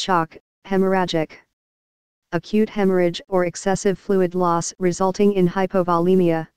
shock, hemorrhagic. Acute hemorrhage or excessive fluid loss resulting in hypovolemia,